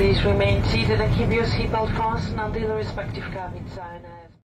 Please remain seated and keep your seatbelt fastened until the respective cabin sign.